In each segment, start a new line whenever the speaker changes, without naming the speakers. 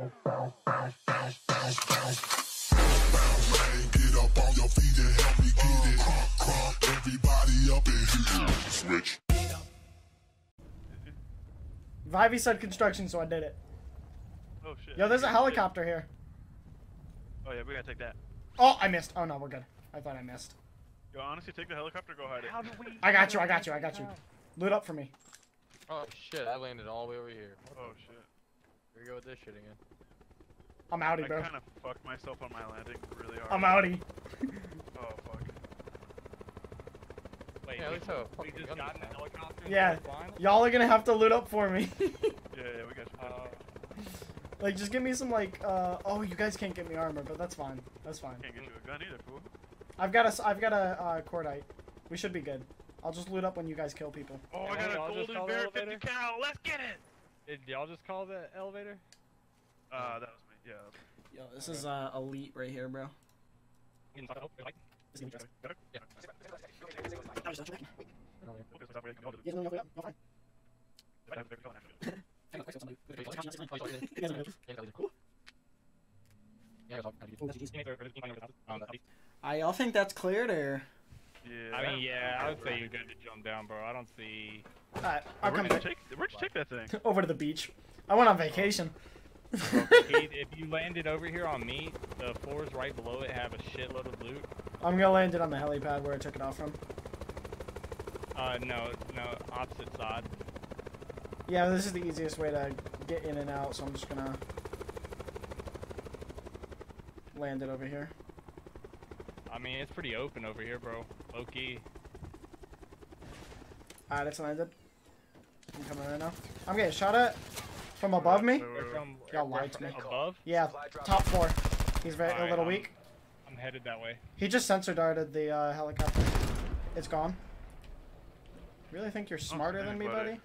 Get up on your feet and help me get it. Crunk, crunk, everybody up in here. Switch.
Vivey said construction, so I did it.
Oh shit.
Yo, there's a helicopter here.
Oh yeah, we gotta take that.
Oh, I missed. Oh no, we're good. I thought I missed.
Yo, honestly, take the helicopter. Go hide it.
How do we?
I got you. I got you. I got you. Loot up for me.
Oh shit, I landed all the way over here.
Oh shit.
Here we go with this shit again.
I'm
I
outie, bro.
I kind of fucked myself on my landing really hard.
I'm outie.
Oh fuck.
Wait,
Yeah, at
we,
least have a
we just
gun
got in the helicopter.
Yeah. Y'all are gonna have to loot up for me.
Yeah, yeah, we got you.
Uh,
like, just give me some like. uh Oh, you guys can't get me armor, but that's fine. That's fine.
Can't get you a gun either, fool.
I've got a. s- I've got a uh, cordite. We should be good. I'll just loot up when you guys kill people.
Oh, I got a
I'll just
golden
call the
bear 50
elevator.
cal. Let's get it.
Did y'all just call the elevator?
Uh, that was me. Yeah.
Yo, this is uh, elite right here, bro.
We can talk about it, like-
I y'all think that's cleared or?
Yeah.
I mean, yeah, I would say you're good to jump down, bro. I don't see.
Alright, I'll
Where'd
come
you
back
take? Where'd you take that thing?
over to the beach. I went on vacation.
Keith, if you landed over here on me, the floors right below it have a shitload of loot.
I'm gonna land it on the helipad where I took it off from.
Uh, no, no, opposite side.
Yeah, this is the easiest way to get in and out, so I'm just gonna land it over here.
I mean, it's pretty open over here, bro. Low key.
Alright, it's landed. I'm coming right now. I'm getting shot at from above me. Y'all lied to me.
above,
Yeah, top floor. He's very a little
I'm-
weak.
I'm headed that way.
He just sensor darted the uh, helicopter. It's gone. Really think you're smarter than me,
anybody.
buddy?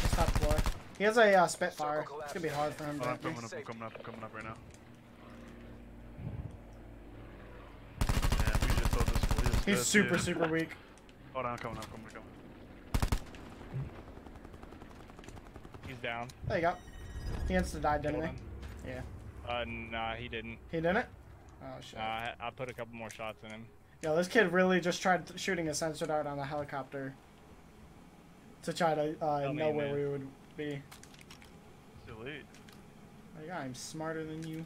He's top floor. He has a uh, Spitfire. It's gonna be hard for him
Oh, I'm
to.
coming up. I'm coming up. I'm coming up right now. Man, we just sold this.
He's super,
dude.
super weak.
Hold on, I'm coming. I'm coming. I'm coming.
He's down.
There you go. He insta died, didn't
Hold
he?
on.
Yeah.
Uh, nah, he didn't.
He didn't? Oh shit.
Uh, I, I put a couple more shots in him.
Yo, this kid really just tried shooting a sensor dart on the helicopter to try to uh,
Tell me,
know where
man.
we would be.
It's elite.
Like, I'm smarter than you.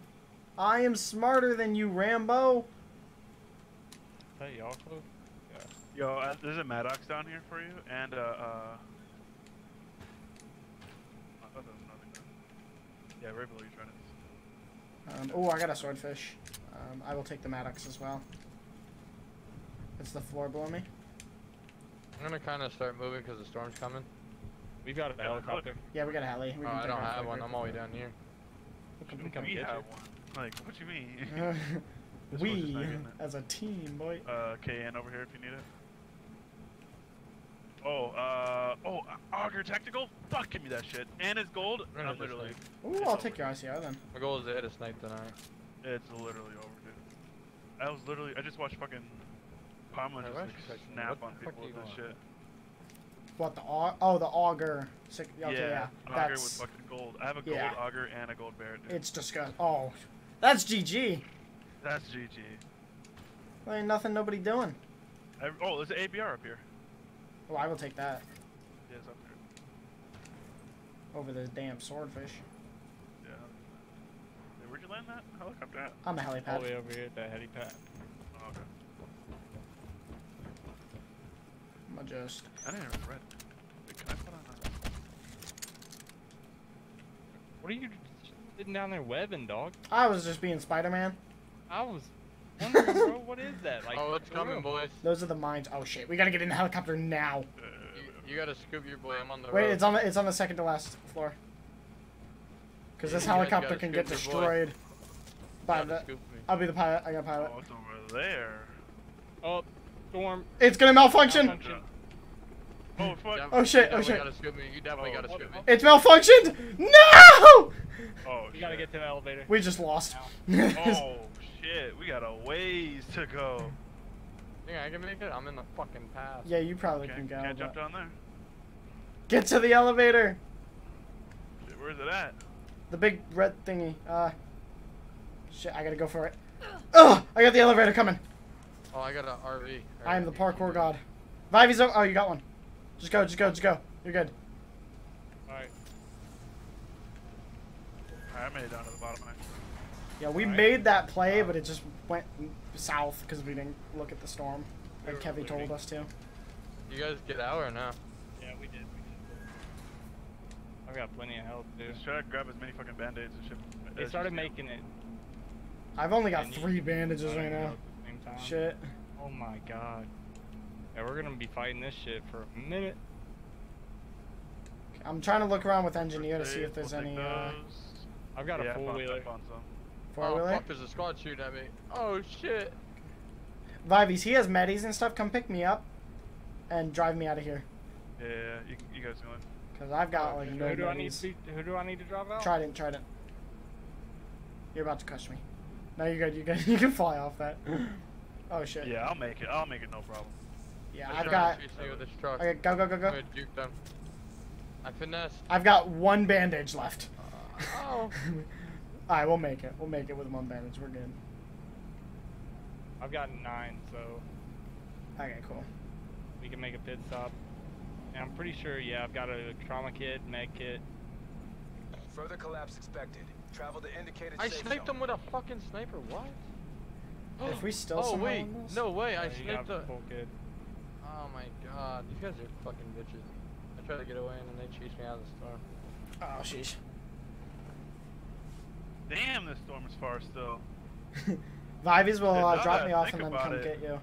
I am smarter than you, Rambo.
Is that y'all close?
Yo, uh, there's a Maddox down here for you, and uh, uh. I thought there was another gun. Yeah, right below you, trying to.
Um, oh, I got a swordfish. Um, I will take the Maddox as well. It's the floor below me.
I'm gonna kind of start moving because the storm's coming.
We've got a helicopter.
Yeah, we got a heli. We
Oh, I don't have one. I'm all the way down here.
We can come
we have
you.
one. Like, what you mean? This
we,
not getting it.
as a team, boy.
uh, KN over here if you need it. Oh, uh, oh, Auger Tactical? Fuck, give me that shit. And it's gold?
We're
I'm literally...
Ooh, I'll take your ICR then.
My goal is to hit a snipe tonight.
it's literally over, dude. I was literally, I just watched fucking Palma just like
don't you text me?
snap
What
on people
do
with this
want?
shit.
What the au- oh the auger? Sick. Okay, yeah,
Auger with fucking gold. I have a gold
yeah.
Auger and a gold bear, dude.
it's disgusting. Oh, that's GG.
That's GG.
There ain't nothing nobody doing.
I, oh, there's an ABR up here.
Oh, I will take that
Yeah, it's up there.
over the damn swordfish.
Yeah. Hey, where'd you land that helicopter at?
On the
All the
helipad.
way over here at that helipad.
Oh, okay.
I'm gonna just.
I didn't even read. Can I put on a...
What are you sitting down there webbing, dog?
I was just being Spider-Man.
I was wondering, bro, what is that? Like,
oh, it's coming, boys.
Those are the mines. Oh shit, we gotta get in the helicopter now.
Uh, you, you gotta scoop your boy. I'm on the
Wait,
road.
it's on the it's on the second to last floor. Cause
Yeah,
this helicopter can get
scoop your boy.
destroyed. By the. I'll be the pilot. I got a pilot.
Oh, it's over there.
Oh, storm.
It's gonna malfunction.
malfunction.
Oh, fuck.
Def-
Oh, shit,
You
oh,
definitely
shit.
gotta scoop me. You definitely
Oh,
gotta scoop me.
It's malfunctioned. No!
Oh,
You gotta get to the elevator.
We just lost.
Oh, shit. We got a ways to go.
Think I can make it? I'm in the fucking path.
yeah, you probably
Can't,
can go.
can't jump down there.
Get to the elevator.
Shit, where's it at?
The big red thingy. Uh. Shit, I gotta go for it. Ugh! I got the elevator coming.
Oh, I got an RV.
I am the parkour god. Vivey's over. Oh, you got one. Just go, just go, just go. You're good.
Alright.
Alright, I made it down to the bottom. Actually.
Yeah, we
Alright.
made that play, but it just went south because we didn't look at the storm.
We
Like
were
Kevy told us to.
You guys get out or no?
Yeah, we did. We did. I've got plenty of health, dude.
Just try to grab as many fucking band-aids and shit.
They
as
started making it.
I've only got
and
three bandages right now.
at the same time.
Shit.
Oh my god. Yeah, we're gonna be fighting this shit for a minute.
I'm trying to look around with engineer to see if there's
we'll
any uh.
I've got
yeah,
a four
found- I
wheeler.
found some.
four
oh,
wheeler.
fuck, there's a squad shooting at me. Oh, shit.
Vivies, he has medis and stuff. Come pick me up and drive me out of here.
Yeah, yeah, you, you guys going?
Cause I've got like no
who do I need to be, Who do I need to drive out?
Trident, Trident. You're about to crush me. No, you're good. You're good. You can fly off that. Oh shit.
Yeah, I'll make it. I'll make it, no problem.
Yeah,
They're
I've got.
to chase me with this truck.
Okay, go go go go.
gonna them. I finesse.
I've got one bandage left.
Uh, oh.
Alright, we'll make it. We'll make it with one bandage. We're good.
I've got nine, so
Okay, cool.
we can make a pit stop. And I'm pretty sure, yeah, I've got a trauma kit, med kit.
Further collapse expected. Travel to indicated
I
safe
sniped
zone.
him with a fucking sniper. What?
If we still
Oh wait, no way! I
Uh,
sniped
got
the.
full kit.
Oh my god, you guys are fucking bitches. I tried to get away and then they chased me out of the store.
Oh sheesh.
Damn, this storm is far still.
Vivies will
Dude,
uh, drop me off and then come
it-
get you.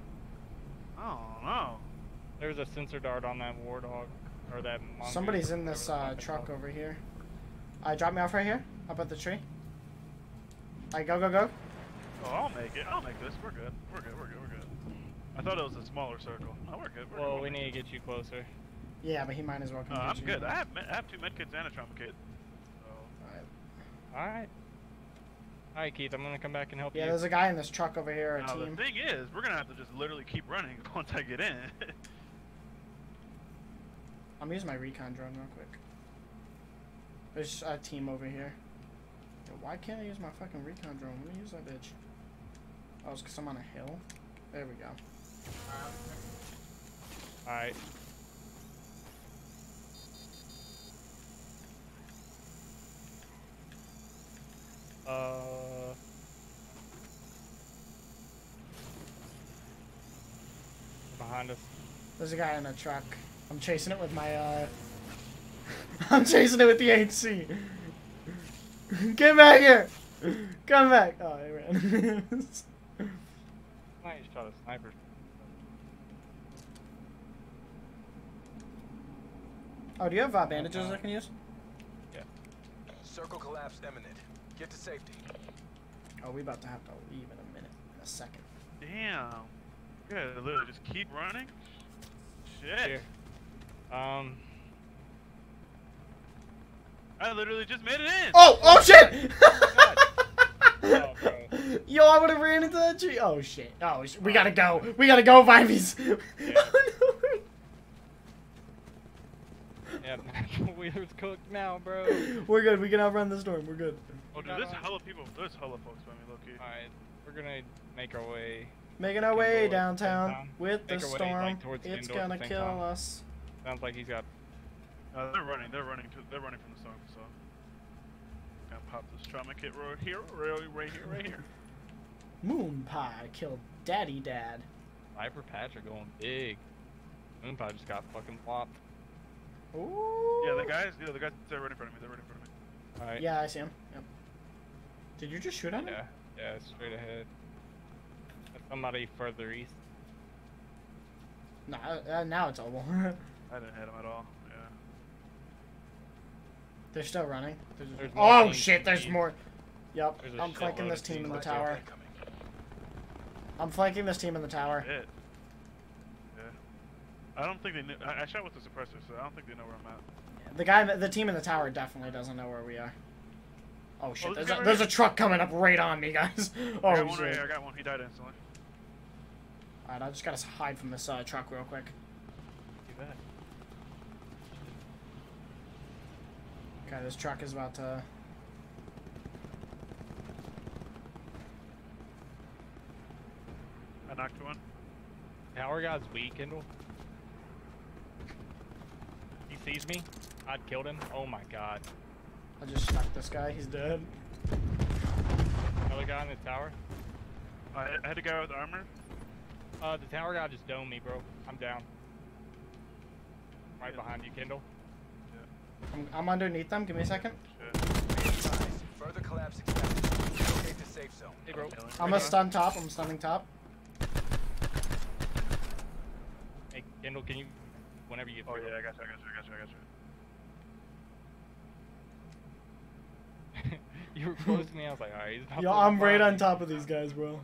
Oh no.
There's a sensor dart on that war dog, or that. mongoose,
Somebody's in this uh, truck over here. I drop me off right here, up at the tree. I go go go.
Oh, I'll make it. I'll make this. We're good. We're good. We're good. We're good. I thought it was a smaller circle. Oh, we're good. We're
Well,
good.
we need to get you closer.
Yeah, but he might as well come.
Uh,
get
I'm
you.
good. I have I have two med kits and a trauma kit. So
All right. All right, Keith. I'm gonna come back and help
Yeah,
you.
Yeah, there's a guy in this truck over here, a
now the thing is, we're gonna have to just literally keep running once I get in.
I'm using my recon drone real quick. There's a team over here. Yo, why can't I use my fucking recon drone? Let me use that bitch. Oh, it's because I'm on a hill. There we go.
All right. Uh. Behind us.
There's a guy in a truck. I'm chasing it with my, uh... I'm chasing it with the HC. Get back here! Come back! Oh, he ran.
I just shot a sniper.
oh, do you have uh, bandages I can use? Yeah.
Circle collapse imminent. Get to safety.
Oh, we about to have to leave in a minute. In a second.
Damn. Yeah, literally just keep running. Shit.
Here. Um.
I literally just made it in.
Oh! Oh, shit!
Oh.
Yo, I would have ran into that tree. Oh, shit. Oh, sh we gotta go. We gotta go, Vivies. oh,
Yeah, Wheeler's cooked now, bro.
We're good. We can outrun the storm. We're good.
Oh, dude,
Got
there's hella people. There's hella folks by me, low key.
Alright, we're gonna make our way.
Making our way
go at the
downtown with the
Make our way,
storm.
like,
it's gonna
the
kill
time.
us.
Sounds like he's got.
Uh, they're running. They're running. To, they're running from the storm. So, gonna pop this trauma kit right here, right, right here, right here.
Moon pie killed daddy dad.
Viper Patch are going big. Moonpie just got fucking flopped.
Ooh.
Yeah, the guys. Yeah, the guys. They're right in front of me. They're right in front of me.
Alright.
Yeah, I see him. Yep. Did you just shoot at him?
Yeah, yeah, straight ahead. That's somebody further east.
Nah, uh, now it's over.
I didn't hit him at all. Yeah.
They're still running. There's
There's
oh shit, there's
beat.
more. Yep,
There's a
I'm flanking this team in the tower. I'm flanking this team in the tower.
Shit. Yeah. I don't think they knew. I, I shot with the suppressor, so I don't think they know where I'm at.
The guy, the team in the tower definitely doesn't know where we are. Oh shit,
Oh,
there's
there's
a,
a guy
there's a truck coming up right on me, guys.
I
Oh
got one right here. I got one. He died instantly.
Alright, I just gotta hide from this uh, truck real quick.
Too bad.
Okay, this truck is about to...
I knocked one.
Power guy's weak, Kendall. He sees me. i killed him. Oh my god.
I just knocked this guy. He's dead.
Another guy in the tower.
I had to go with armor.
Uh, the tower guy just domed me, bro. I'm down. Right
Yeah.
behind you, Kindle.
I'm, I'm underneath them. Give me a second.
Shit.
Be advised, Further collapse expected. Relocate to safe zone.
Hey, bro.
I'm a stun top. I'm stunning top.
Hey, Kindle, can you, whenever you get
Oh yeah, I got you, I got you, I got you, I got you.
you were close to me. I was like, alright, he's about
Yo, I'm right on top of these guys, bro.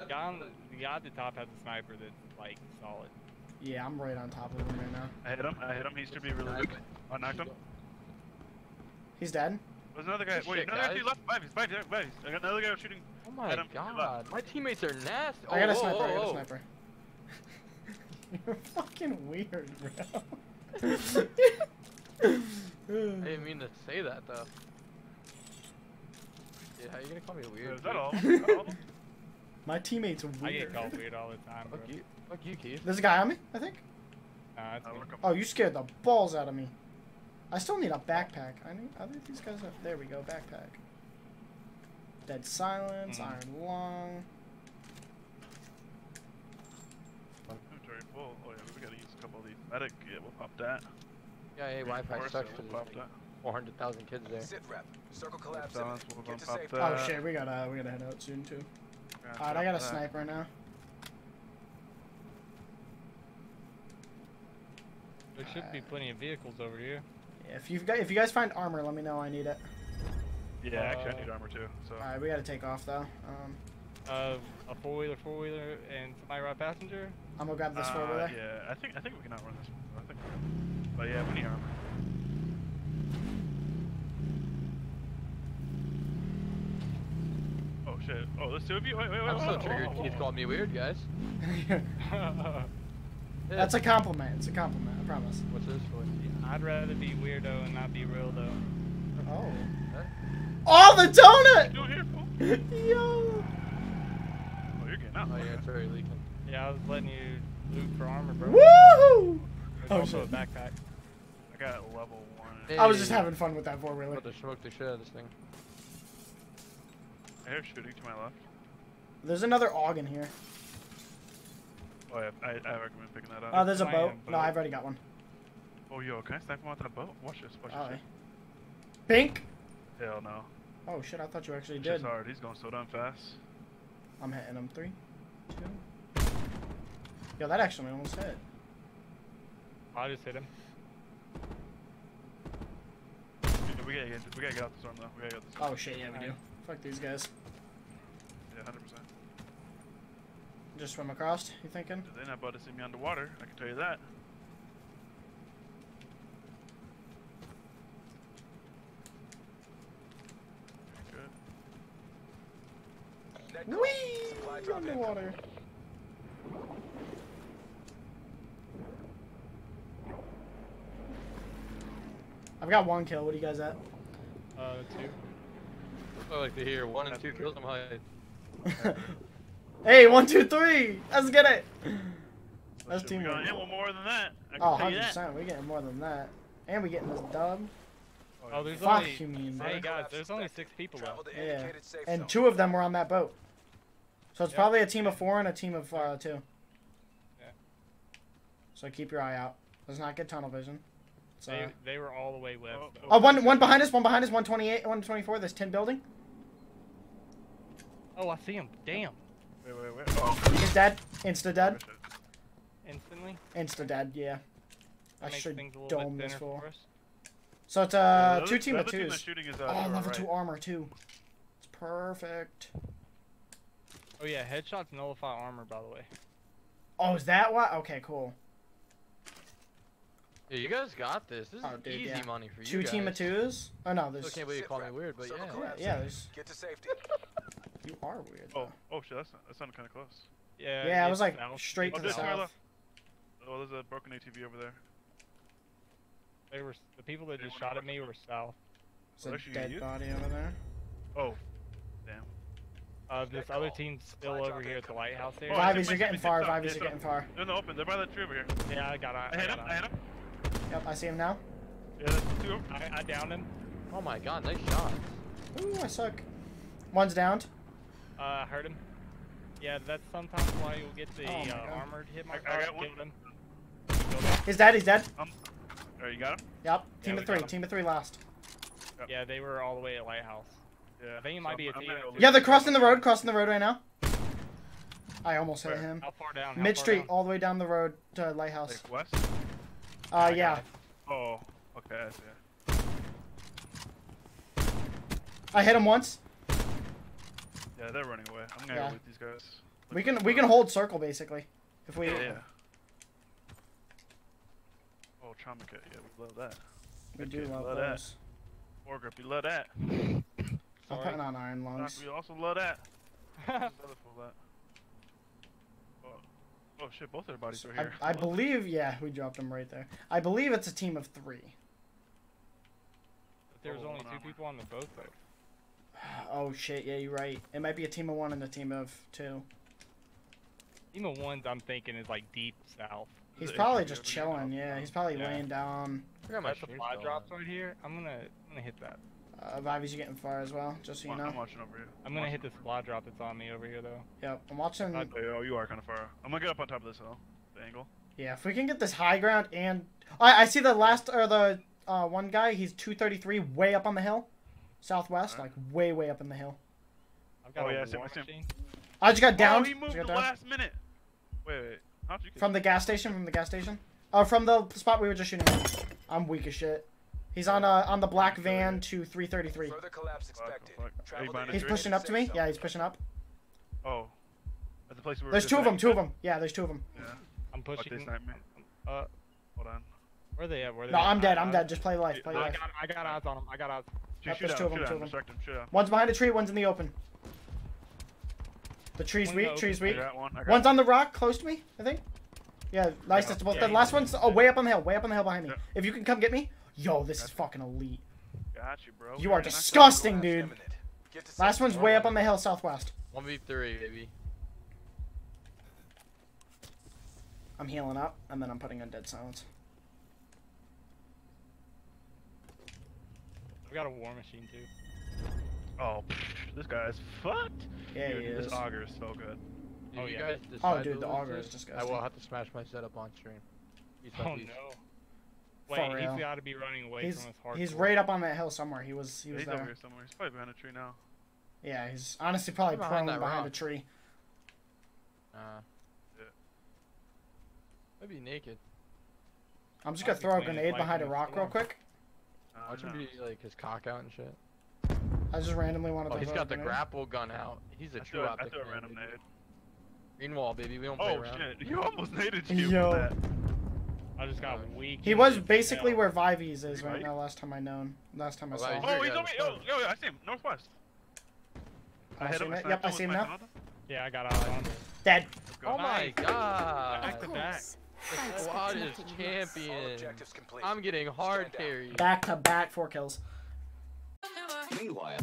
The guy, on, the guy at the top has a sniper that's like solid.
Yeah, I'm right on top of him right now.
I hit him. I hit him. He should be really weak. I oh, knocked him.
He's dead.
There's another guy.
Good
Wait,
shit,
another guy
guys.
to left. Five. He's five. Five. five. I got another guy shooting.
Oh my
Adam, to your
god, my teammates are nasty.
I got a
oh,
sniper.
oh,
I got a
oh. oh.
sniper. You're fucking weird, bro.
I didn't mean to say that though. Yeah, how are you gonna call me weird?
Is that
dude?
all? Is that all?
My teammate's are weird.
I get called weird all the time, bro.
Fuck you, fuck you, Keith.
There's a guy on me, I think.
Nah, it's
I
me.
work 'em.
Oh, you scared the balls out of me. I still need a backpack. I need. I think these guys have. There we go, backpack. Dead silence,
Mm.
iron lung.
Inventory full. Oh yeah, we gotta use a couple of these. Medic. Yeah, we'll pop that.
Yeah, hey, Wi-Fi sucks
it,
because
We'll pop
like
that.
400,000 kids there.
Sit rep. Circle collapse.
Silence, we'll
Get to
pop that.
Oh shit, we gotta we gotta head out soon too.
Yeah,
Alright, I got a
that.
sniper now.
There should be plenty of vehicles over here.
Yeah, if you've got if you guys find armor, let me know. I need it.
Yeah, actually, I
Uh,
need armor too. So.
Alright, we gotta take off though. Um,
Uh, a four wheeler, four wheeler, and somebody ride passenger.
I'm gonna grab this
Uh,
four wheeler.
Yeah, I think I think we can outrun this. one. I think. But yeah, we need armor. Oh shit! Oh, there's two of you. Wait, wait, wait.
I'm
wait,
so
wait,
triggered.
whoa,
Keith called me weird, guys.
That's a compliment. It's a compliment. I promise.
What's this for?
I'd rather be weirdo and not be real though.
Oh.
Huh?
Oh, the
What
donut!
you doing here, fool?
Yo.
Oh, you're getting out.
Oh yeah, it's already leaking.
Yeah, I was letting you loot for armor, bro.
Woohoo!
There's
Oh,
also
shit.
a backpack.
I got level one.
Hey.
I was just having fun with that four wheeler.
About to smoke the shit out of this thing.
I hear shooting to my left.
There's another AUG in here.
Oh yeah, I, I recommend picking that up.
Oh, there's a boat.
am,
No, I've already got one.
Oh yo, can I snipe him out that boat? Watch this. Watch
Oh,
this.
Pink.
Hell no.
Oh shit! I thought you actually
Shit's
did.
hard. He's going so damn fast.
I'm hitting him. Three, two. Yo, that actually almost hit.
I just hit him.
Yeah, We gotta get, we gotta get out the storm though. We gotta get out the storm.
Oh shit! Yeah, we do. Fuck these guys.
Yeah, hundred percent.
Just swim across. You thinking?
They're not about to see me underwater. I can tell you that. Good.
Net call.
Whee!
Supply
Underwater. I've got one kill. What are you guys at?
Uh, two.
I like to hear one and two kills. I'm high.
hey, one, two, three. Let's get it. That's
Shit, we
teamwork.
got ammo more than that. I can
Oh,
tell you
100
that.
percent. We're getting more than that, and we're getting this dub.
Oh, there's
Fuck
only.
you, mean, bro.
Hey guys, there's only six people left.
Yeah, and two of them were on that boat. So it's
Yep.
probably a team of four and a team of uh, two.
Yeah.
So keep your eye out. Let's not get tunnel vision. So.
They, they were all the way west.
Oh,
though.
Oh, one, one behind us, one behind us, 128, 124, this tin building.
Oh, I see him. Damn.
Wait, wait, wait. Oh,
He's dead. Insta dead.
Instantly.
Insta dead, yeah. I
That makes
should
things
dome this
thinner for us.
So it's
Yeah,
uh,
the
two team of
other team
twos.
shooting is, uh,
Oh,
to
level
right.
two armor too. It's perfect.
Oh yeah, headshots nullify armor, by the way.
Oh, is that what? Okay, cool.
Yeah, you guys got this. This is
Oh, dude,
easy
yeah.
money for you
Two
guys.
team of twos. Oh no,
I
there's.
can't believe you
Sit
called me weird, but
Circle
yeah.
Yeah, yeah, there's.
Get to safety.
You are weird.
Oh,
though.
oh shit, that's that sounded kind of close.
Yeah.
Yeah, I was like
south.
straight
Oh,
to the
just to our
south.
Oh, there's a broken ATV over there.
They were the people that
They
just shot at me were south.
There's
Actually,
a dead
you-
body over there.
Oh, damn.
Uh, this other
call.
team's still
Supply
over here at the
incoming.
lighthouse there.
Oh,
Vivies, you're getting far.
up,
Vivies, you're getting far.
They're in the open. They're by the tree over here.
Yeah, I got out.
I
I
hit
got
him. I hit him.
Yep, I see him now.
Yeah, there's two. of 'em.
I, I downed him.
Oh my god, nice shot.
Ooh, I suck. One's downed.
Uh, hurt him. Yeah, that's sometimes why you'll get the
Oh
uh, armored hit
I- I
marker.
got one.
Him. Killed him.
He's dead. He's dead.
Um, Alright, you got him?
Yep. Team
we
of three. Team of three last.
Yeah, they were all the way at lighthouse.
Yeah.
I think it
so
might be
I'm-
a
I'm
team
gonna
of
go
three.
loot
Yeah, they're crossing the road. Crossing the road right now. I almost hit him.
How far down? How
Mid
far
street,
down?
all the way down the road to lighthouse.
Like west?
Uh,
I
yeah.
got.
Oh, okay, I see.
I hit him once.
Yeah, they're running away. I'm gonna
Yeah.
go loot these guys. Look
We can we can hold circle basically. If we
Yeah, yeah. Oh, trauma kit. Yeah, we love that.
we do
Okay,
love
love that.
those.
War grip, we love that.
I'm putting on iron
Knock,
lungs.
we also love that. That. Oh. oh shit, both their bodies are here.
I believe yeah, we dropped them right there. I believe it's a team of three.
But there was
Oh,
only two
armor.
people on the boat though.
Oh shit, yeah, you're right. It might be a team of one and a team of two.
Team of ones I'm thinking is like deep south.
He's probably just chilling. Yeah, he's probably
Yeah.
laying down.
I got my
That
stream
supply
still
drops
on.
right here. I'm gonna I'm gonna hit that.
Uh, Vivy's getting far as well, just so you
I'm,
know.
I'm watching over here.
I'm gonna hit the supply drop that's on me over here though.
Yep, I'm watching.
I- oh, you are kind of far. I'm gonna get up on top of this hill. The angle.
Yeah, if we can get this high ground and I, I see the last or the uh, one guy. He's 233, way up on the hill, southwest,
Alright.
like way way up in the hill.
I've got
Oh,
a
yeah, I see
war
I see him.
I just got down.
Oh, he moved
just
the
down.
last minute. Wait, wait. How'd you get
From the gas station. From the gas station. Oh, from the spot we were just shooting. At. I'm weak as shit. He's on uh on the black van to 333.
Further collapse expected.
fuck. Are you
Travel
behind
to
a
He's pushing up to me. Yeah, he's pushing up.
Oh. At the place we were
There's two of them. Two of them. Yeah, there's two of them.
Yeah.
I'm pushing.
sniped me.
Uh,
Hold on.
where are they at? Where they
No,
at?
I'm dead.
I-
I'm dead. Just play life. Play
I
life.
got I got odds on him. I got odds.
Shoot, shoot
there's
at
two
him,
of 'em,
shoot
two
him,
of 'em.
distract shoot.
One's behind a tree. One's in the open. The tree's
One
weak. Tree's
open.
weak.
One. I got
One's on the rock close to me, I think. Yeah, nice.
Yeah,
That's both.
yeah,
the
he's
last one's oh way up on the hill, way up on the hill behind me.
Yeah.
If you can come get me, yo, this is fucking elite.
Got you, bro.
You are disgusting, dude.
imminent.
Last one's way up on the hill southwest.
1v3, baby.
I'm healing up, and then I'm putting on dead silence.
I've got a war machine too.
Oh, pff, this guy's fucked.
Yeah,
Dude,
he
this auger is so good.
If
Oh,
you
yeah.
guys
Oh, dude, the
lose
auger
this,
is
I will have to smash my setup on stream. Peace out,
Oh
peace.
no.
For
Wait,
real.
he's got to be running away
He's
from us hardcore.
he's right up on that hill somewhere. He was he was
he's over
there.
here somewhere. He's probably behind a tree now.
Yeah, he's honestly probably
Behind
prone
that
behind a tree.
Uh,
Yeah.
Maybe naked.
I'm just gonna throw a grenade behind a rock real
alone.
quick.
Watch him be like his cock out and shit.
I just randomly wanted
Oh,
to
he's
throw
got the
grenade.
grapple gun out. He's a
I
true
threw, a- I
optic
threw a random
baby.
nade.
Green wall, baby. We don't play
oh,
around.
Oh shit! You almost naded you.
Yo.
With that.
I just got
Oh,
weak.
He was basically where Vives is
Right?
right now. Last time I known. Last time I
Oh,
saw. Him.
Oh, he's
yeah,
over. Yo,
let's
yo, yo, I see him. Northwest. I
I
hit
see
him.
him. Yep, I see him now.
Yeah, I got odds on. him.
Dead.
Oh my god!
Back to back.
The squad is
All
champion.
objectives complete.
I'm getting hard
Stand down.
carried.
Back to back, four kills.
Meanwhile,